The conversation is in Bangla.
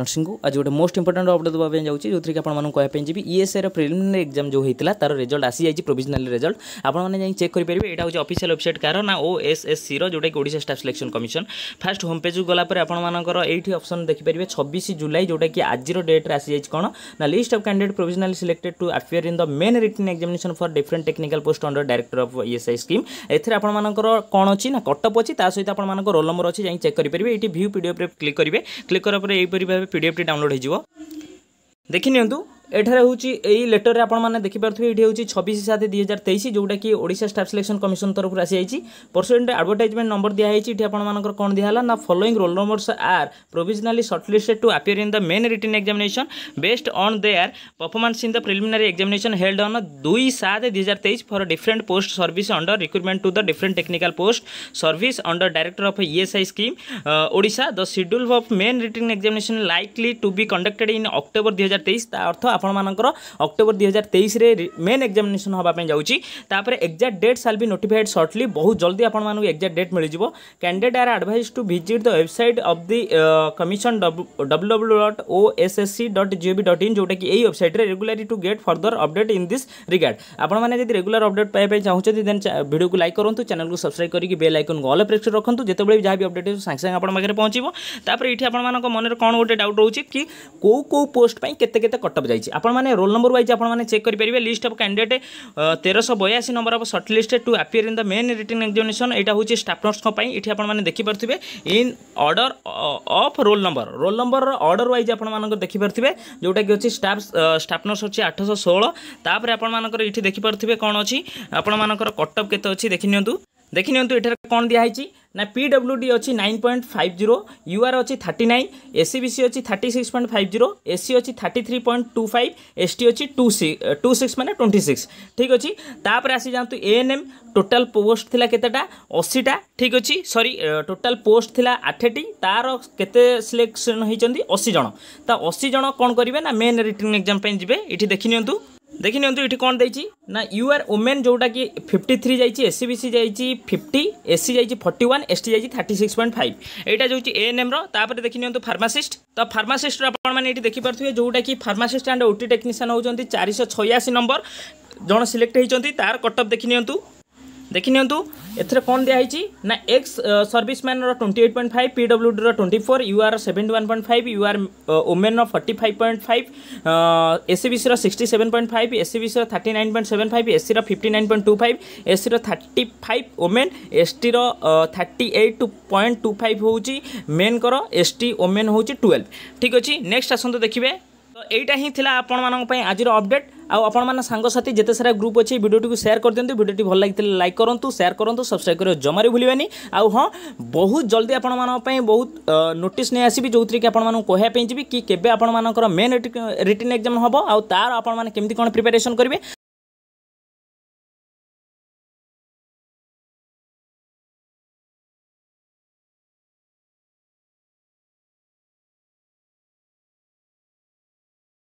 ନର୍ସିଂକୁ ଆଜି ଗୋଟେ ମୋଷ୍ଟ ଇମ୍ପୋର୍ଟାଣ୍ଟ ଅପଡ଼େଟ୍ ଦେବା ପାଇଁ ଯାଉଛି ଯେଉଁଥିରେକି ଆପଣମାନଙ୍କୁ କହିବା ପାଇଁ ଯିବି ଇଏସ୍ଆଇର ପ୍ରିଲିମିନାରୀ ଏକ୍ଜାମ୍ ଯେଉଁ ହୋଇଥିଲା ତାର ରେଜଲ୍ଟ ଆସିଯାଇଛି ପ୍ରୋଭିଜନାଲ୍ ରେଜଲ୍ଟ ଆପଣମାନେ ଯାଇ ଚେକ୍ କରିପାରିବେ ଏଇଟା ହେଉଛି ଅଫିସିଆଲ୍ ୱେବସାଇଟ୍ କାର ନା ଓ ଏସ୍ ଏସ୍ ସିର ଯେଉଁଟାକି Odisha staff selection commission first home ପେଜ୍କୁ ଗଲା ପରେ ଆପଣମାନଙ୍କର ଏଇଠି ଅପସନ୍ ଦେଖିପାରିବେ ଛବିଶ ଜୁଲାଇ ଯେଉଁଟାକି ଆଜିର ଡେଟ୍ରେ ଆସିଯାଇଛି କ'ଣ ନା list of candidate provisional selected to appear in the main written examination for different technical post under director of ESI scheme ଏଥିରେ ଆପଣମାନଙ୍କର କ'ଣ ଅଛି ନା କଟଅପ୍ ଅଛି ତା ସହିତ ଆପଣମାନଙ୍କ ରୋଲ୍ ନମ୍ବର ଅଛି ଯାଇ ଚେକ୍ କରିପାରିବେ ଏଇଠି ଭ୍ୟୁ ପିଡ଼ିଏଫ୍ରେ କ୍ଲିକ୍ କରିବେ କ୍ଲିକ୍ କରିବା ପରେ ଏହିପରି भाव पी डी एफ टी डाउनलोड हो देखनी এঠারে হচ্ছে এই লেটরে আপনার দেখিপারে এটি হচ্ছে ছবিশ সাত দুই হাজার তেইশ যেটা কি ওড়শা স্টাফ সিলেকশন কমিশন তরফ আসি পরসেন্ট আডভর্টাইজমেন্ট নম্বর দিয়া হয়েছে এটি আপনার কোণ দিয়া হল না following roll numbers are provisionally shortlisted to appear in the main written examination based on their performance in the preliminary examination held on দুই সাত দুই হাজার তেইশ for different post service under recruitment to the different technical post service under director of ESI scheme Odisha the schedule of main written examination likely to be conducted in October দুই হাজার তেইশ তা অর্থ ଆପଣମାନଙ୍କର ଅକ୍ଟୋବର ଦୁଇ ହଜାର ତେଇଶରେ ମେନ୍ ଏକ୍ଜାମିନେସନ୍ ହେବା ପାଇଁ ଯାଉଛି ତାପରେ exact date shall be notified shortly ବହୁତ ଜଲ୍ଦି ଆପଣମାନଙ୍କୁ ଏକ୍ଜାକ୍ଟ ଡେଟ୍ ମିଳିଯିବ candidate are advised to visit the website of the commission W W dot O S S C dot gov dot in ଯେଉଁଟାକି ଏଇ ୱେବସାଇଟ୍ରେ regularly to get further update in this regard ଆପଣମାନେ ଯଦି ରେଗୁଲାର ଅପଡେଟ୍ ପାଇବା ପାଇଁ ଚାହୁଁଛନ୍ତି ଦେନ୍ ଭିଡ଼ିଓକୁ ଲାଇକ୍ କରନ୍ତୁ ଚ୍ୟାନେଲକୁ ସବସ୍କ୍ରାଇବ୍ କରିକି ବେଲ୍ ଆଇକନ୍କୁ ଅଲ୍ ପ୍ରେସ୍ ରଖନ୍ତୁ ଯେତେବେଳେ ଯାହା ବି ଅପଡେଟ୍ ସାଙ୍ଗେ ସାଙ୍ଗେ ଆପଣଙ୍କ ପାଖରେ ପହଞ୍ଚିବ ତାପରେ ଏଠି ଆପଣମାନଙ୍କ ମନରେ କ'ଣ ଗୋଟେ ଡାଉଟ୍ ରହୁଛି କି କେଉଁ କେଉଁ ପୋଷ୍ଟ ପାଇଁ କେତେ କେତେ କଟଅଫ୍ ଯାଇଛି ରହିଛି ଆପଣମାନେ ରୋଲ୍ ନମ୍ବର ୱାଇଜ୍ ଆପଣମାନେ ଚେକ୍ କରିପାରିବେ লিস্ট অফ ক্যান্ডিডেট তেরশ বয়াশি number of shortlisted to appear in the main written examination এটা হচ্ছে স্টাফ নর্সঙ্পাই এটি আপনার দেখিপারে in order of roll number roll number order wise আপনার দেখিপারে যেটা কি হচ্ছে স্টাফ স্টাফ নর্স হচ্ছে আঠশো ষোল তাপরে আপনার এটি দেখিপারে কোণ অ আপনার কটঅফ কেতে অ দেখি নিউ ଦେଖିନିଅନ୍ତୁ ଏଠାରେ କ'ଣ ଦିଆହେଇଛି ନା ପି ଡବ୍ଲ୍ୟୁ ଡି ଅଛି nine point five zero U R ଅଛି thirty nine A C B C ଅଛି thirty six point five zero A C ଅଛି thirty three point two five S T ଅଛି ଟୁ ଟୁ ସିକ୍ସ ମାନେ ଟ୍ୱେଣ୍ଟି ସିକ୍ସ ଠିକ୍ ଅଛି ତାପରେ ଆସିଯାଆନ୍ତୁ A N M total post ଥିଲା କେତେଟା ଅଶୀଟା ଠିକ୍ ଅଛି ସରି ଟୋଟାଲ୍ ପୋଷ୍ଟ ଥିଲା ଆଠଟି ତା'ର କେତେ ସିଲେକ୍ସନ୍ ହୋଇଛନ୍ତି ଅଶୀ ଜଣ ତ ଅଶୀ ଜଣ କ'ଣ କରିବେ ନା ମେନ୍ ରିଟର୍ଣ୍ଣିଂ ଏକ୍ଜାମ୍ ପାଇଁ ଯିବେ ଏଠି ଦେଖିନିଅନ୍ତୁ দেখি নিয়ন্তু এটি কোণ দেইছি না ইউ আর ওমেন যেটা কি ফিফটি থ্রি যাই এসসি বিসি যাই ফিফটি এসসি যাই ফর্টি ওয়ান এসটি যাই থার্টি সিক্স পয়েন্ট ফাইভ এইটা যাচ্ছে এএনএম্র তাপরে দেখি নিয়ন্তু ফার্মাসিস্ট তো ফার্মাসিস্টর আপনার এটি দেখিপারে যেটা কি ফার্মাসিস্ট আন্ড ওটি টেকনিসিয়ান হচ্ছেন চারিশ ছয়াশি নম্বর জন সিলেক্ট হয়েছেন তার কটঅফ দেখি নিয়ন্তু ଦେଖିନିଅନ୍ତୁ ଏଥିରେ କ'ଣ ଦିଆହେଇଛି ନା ex ସର୍ଭିସମ୍ୟାନ୍ର twenty eight point five P W ଡିର twenty four U R seventy one point five U R ଓମେନ୍ର forty five point five ଏସ୍ସିବିସିର sixty seven point five ଏସ୍ସିବିସିର thirty nine point seven five ଏସ୍ସିର fifty nine point two five ଏସ୍ସିର thirty five women ଏସ୍ଟିର thirty eight point two five ହେଉଛି ମେନ୍ଙ୍କର ଏସ୍ଟି ଓମେନ୍ ହେଉଛି ଟୁଏଲ୍ଭ ଠିକ୍ ଅଛି ନେକ୍ସଟ ଆସନ୍ତୁ ଦେଖିବେ এইটা ହିଁ ଥିଲା ଆପଣମାନଙ୍କ ପାଇଁ ଆଜିର ଅପଡେଟ୍ ଆଉ ଆପଣମାନେ ସାଙ୍ଗସାଥି ଯେତେ ସାରା ଗ୍ରୁପ୍ ଅଛି ଭିଡ଼ିଓଟିକୁ ସେୟାର କରିଦିଅନ୍ତୁ ଭିଡ଼ିଓଟି ଭଲ ଲାଗିଥିଲେ ଲାଇକ୍ କରନ୍ତୁ ସେୟାର କରନ୍ତୁ ସବସ୍କ୍ରାଇବ୍ କରିବାକୁ ଜମାରୁ ଭୁଲିବେନି ଆଉ ହଁ ବହୁତ ଜଲ୍ଦି ଆପଣମାନଙ୍କ ପାଇଁ ବହୁତ ନୋଟିସ୍ ନେଇ ଆସିବି ଯେଉଁଥିରେ କି ଆପଣମାନଙ୍କୁ କହିବା ପାଇଁ ଯିବି କି କେବେ ଆପଣମାନଙ୍କର ମେନ୍ ରିଟିନ୍ ଏକ୍ଜାମ୍ ହେବ ଆଉ ତା'ର ଆପଣମାନେ କେମିତି କ'ଣ ପ୍ରିପାରେସନ୍ କରିବେ